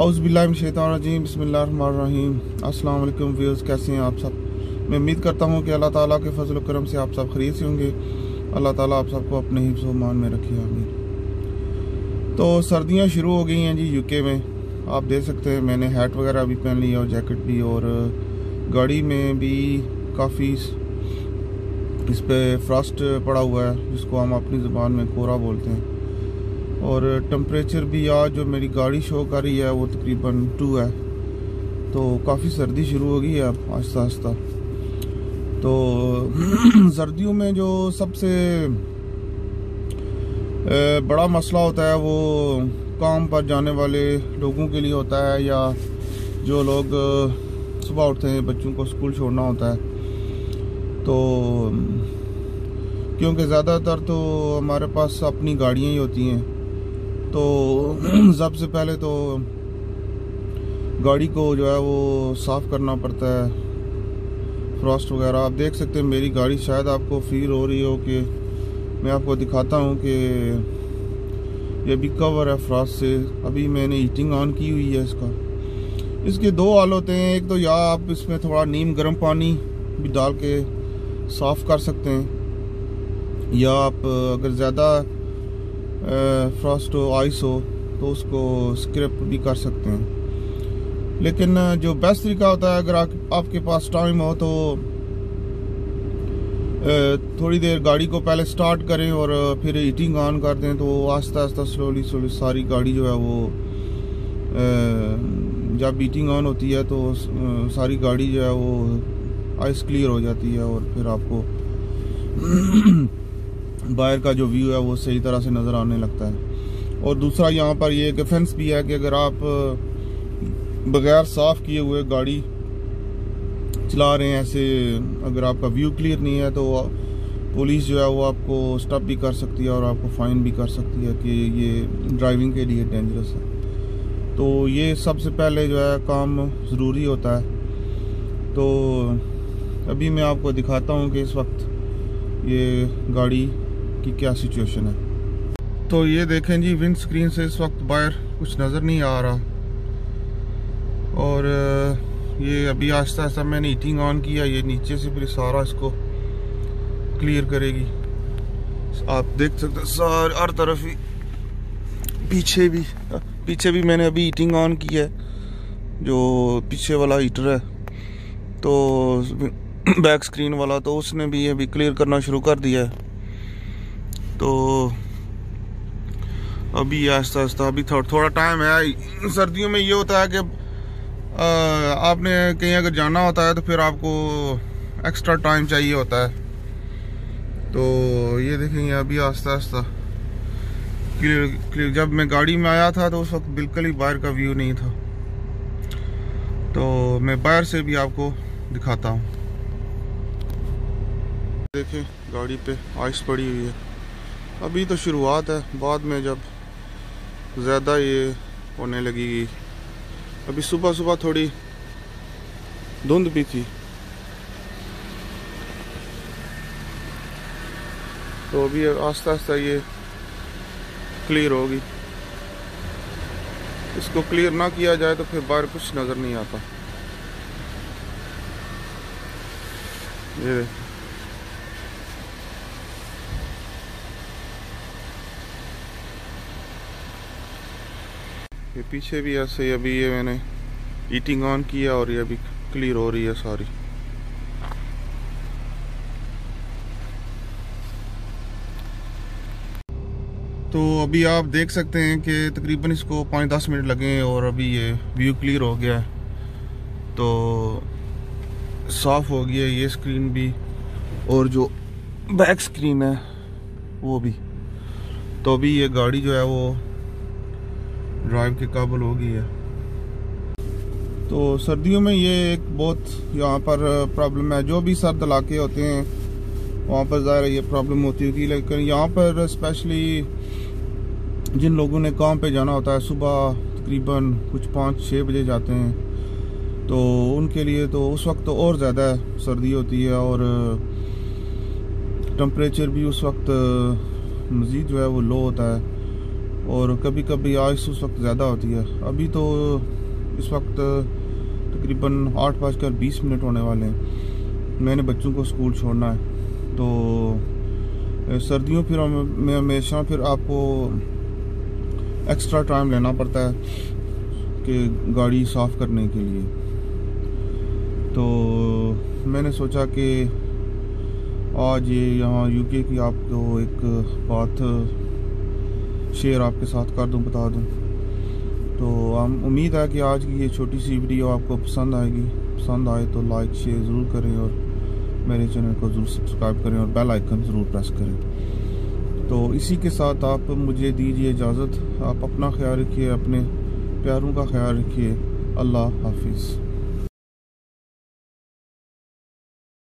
आउज़बिल्लाशैतानरजीम बसमीम वालेकुम व्यूज़ कैसे हैं आप सब? मैं उम्मीद करता हूँ कि अल्लाह ताला के फजल करम से आप सब खरीद से होंगे। अल्लाह ताला आप सबको अपने हिफ्स मान में रखे, आमीन। तो सर्दियाँ शुरू हो गई हैं जी यूके में। आप देख सकते हैं, मैंने हैट वगैरह भी पहन लिया और जैकेट भी और गाड़ी में भी काफ़ी इस पर फ्रस्ट पड़ा हुआ है, जिसको हम अपनी ज़ुबान में कोरा बोलते हैं। और टम्परेचर भी आज जो मेरी गाड़ी शो कर रही है, वो तकरीबन टू है। तो काफ़ी सर्दी शुरू हो गई है अब आहिस्ता तो सर्दियों में जो सबसे बड़ा मसला होता है, वो काम पर जाने वाले लोगों के लिए होता है, या जो लोग सुबह उठते हैं, बच्चों को स्कूल छोड़ना होता है। तो क्योंकि ज़्यादातर तो हमारे पास अपनी गाड़ियाँ ही होती हैं। तो सबसे पहले तो गाड़ी को जो है वो साफ़ करना पड़ता है फ्रॉस्ट वगैरह। आप देख सकते हैं मेरी गाड़ी शायद आपको फील हो रही हो कि मैं आपको दिखाता हूँ कि ये भी कवर है फ्रॉस्ट से। अभी मैंने हीटिंग ऑन की हुई है इसका। इसके दो हाल होते हैं। एक तो या आप इसमें थोड़ा नीम गर्म पानी भी डाल के साफ़ कर सकते हैं, या आप अगर ज़्यादा फ्रॉस्ट हो आइस हो तो उसको स्क्रैप भी कर सकते हैं। लेकिन जो बेस्ट तरीका होता है, अगर आपके पास टाइम हो तो थोड़ी देर गाड़ी को पहले स्टार्ट करें और फिर हीटिंग ऑन कर दें तो आस्ता आस्ता स्लोली स्लोली सारी गाड़ी जो है वो जब हीटिंग ऑन होती है तो सारी गाड़ी जो है वो आइस क्लियर हो जाती है और फिर आपको बाहर का जो व्यू है वो सही तरह से नज़र आने लगता है। और दूसरा यहाँ पर ये डिफेंस भी है कि अगर आप बगैर साफ़ किए हुए गाड़ी चला रहे हैं ऐसे, अगर आपका व्यू क्लियर नहीं है तो पुलिस जो है वो आपको स्टॉप भी कर सकती है और आपको फ़ाइन भी कर सकती है कि ये ड्राइविंग के लिए डेंजरस है। तो ये सबसे पहले जो है काम ज़रूरी होता है। तो अभी मैं आपको दिखाता हूँ कि इस वक्त ये गाड़ी की क्या सिचुएशन है। तो ये देखें जी विंड स्क्रीन से इस वक्त बाहर कुछ नज़र नहीं आ रहा। और ये अभी आहिस्ता आहिस्ता मैंने हीटिंग ऑन किया, ये नीचे से फिर सारा इसको क्लियर करेगी। आप देख सकते सार, हर तरफ़ ही। पीछे भी पीछे भी मैंने अभी हीटिंग ऑन की है, जो पीछे वाला हीटर है। तो बैक स्क्रीन वाला तो उसने भी अभी क्लियर करना शुरू कर दिया है। तो अभी आहिस्ता आहिस्ता अभी थोड़ा थोड़ा टाइम है। सर्दियों में ये होता है कि आपने कहीं अगर जाना होता है तो फिर आपको एक्स्ट्रा टाइम चाहिए होता है। तो ये देखेंगे अभी आहिस्ता आहिस्ता क्लियर क्लियर जब मैं गाड़ी में आया था तो उस वक्त बिल्कुल ही बाहर का व्यू नहीं था। तो मैं बाहर से भी आपको दिखाता हूँ। देखें, गाड़ी पे आइस पड़ी हुई है। अभी तो शुरुआत है, बाद में जब ज़्यादा ये होने लगेगी। अभी सुबह सुबह थोड़ी धुंध भी थी। तो अभी आस्ता आस्ता ये क्लियर होगी। इसको क्लियर ना किया जाए तो फिर बाहर कुछ नज़र नहीं आता। ये ये पीछे भी ऐसे ही अभी ये मैंने ईटिंग ऑन किया और ये अभी क्लियर हो रही है सारी। तो अभी आप देख सकते हैं कि तकरीबन इसको पाँच दस मिनट लगे और अभी ये व्यू क्लियर हो गया है। तो साफ़ हो गया ये स्क्रीन भी और जो बैक स्क्रीन है वो भी। तो अभी ये गाड़ी जो है वो ड्राइव के काबल हो गई है तो सर्दियों में ये एक बहुत यहाँ पर प्रॉब्लम है। जो भी सर्द इलाके होते हैं, वहाँ पर ज़ाहिर ये प्रॉब्लम होती होगी, लेकिन यहाँ पर स्पेशली जिन लोगों ने काम पे जाना होता है, सुबह तकरीबन कुछ पाँच छः बजे जाते हैं तो उनके लिए तो उस वक्त तो और ज़्यादा सर्दी होती है और टम्परेचर भी उस वक्त मज़ीद जो है वो लो होता है। और कभी कभी आइस उस वक्त ज़्यादा होती है। अभी तो इस वक्त तकरीबन आठ बजकर बीस मिनट होने वाले हैं। मैंने बच्चों को स्कूल छोड़ना है। तो सर्दियों फिर में हमेशा फिर आपको एक्स्ट्रा टाइम लेना पड़ता है कि गाड़ी साफ़ करने के लिए। तो मैंने सोचा कि आज ये यहाँ यूके की आपको एक बात शेयर आपके साथ कर दूँ, बता दूँ। तो हम उम्मीद है कि आज की ये छोटी सी वीडियो आपको पसंद आएगी। पसंद आए तो लाइक शेयर ज़रूर करें और मेरे चैनल को ज़रूर सब्सक्राइब करें और बेल आइकन ज़रूर प्रेस करें। तो इसी के साथ आप मुझे दीजिए इजाज़त। आप अपना ख्याल रखिए, अपने प्यारों का ख्याल रखिए। अल्लाह हाफिज़।